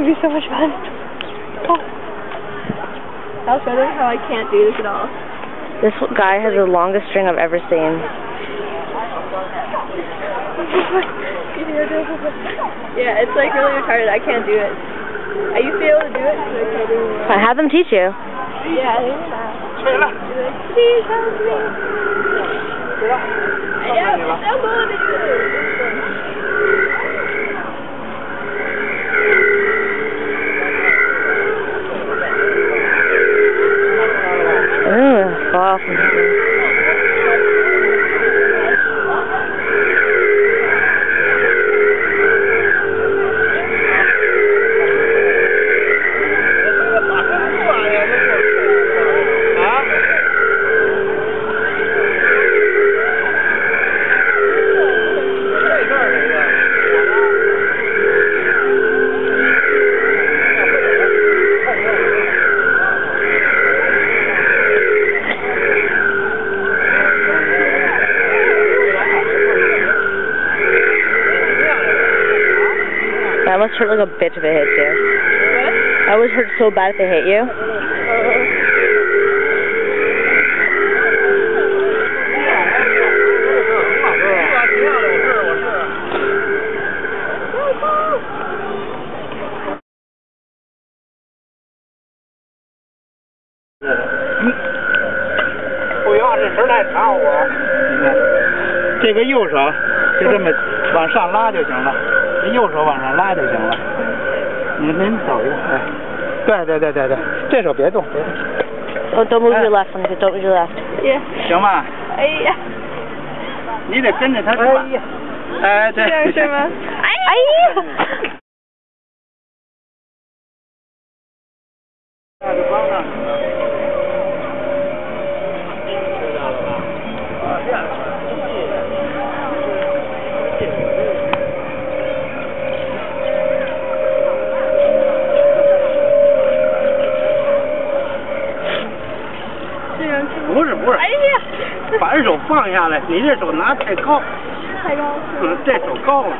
would be so much fun. Oh. I'll show them how I can't do this at all. This guy has the longest string I've ever seen. yeah, it's like really retarded. I can't do it. I used to be able to do it, but I can't do it anymore. Have them teach you. Yeah, I think. Please help me. Yeah, it's so cool to do. Ooh, fall off. That must hurt like a bitch if it hits you. That would hurt so bad if it hit you. Ừ. 不要这绳太长，我。这个右手就这么往上拉就行了， 右手往上拉就行了。您您走一个，哎，对对对对对，这手别动，别动，Oh, don't move your left one. Don't move your left. Yeah. 行吧？哎呀，你得跟着他转。哎，对。这样是吗？哎呀！那 不是不是，哎呀，反手放下来，你这手拿太高，太高这手高了。